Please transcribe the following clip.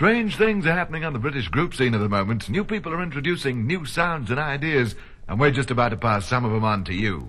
Strange things are happening on the British group scene at the moment. New people are introducing new sounds and ideas, and we're just about to pass some of them on to you.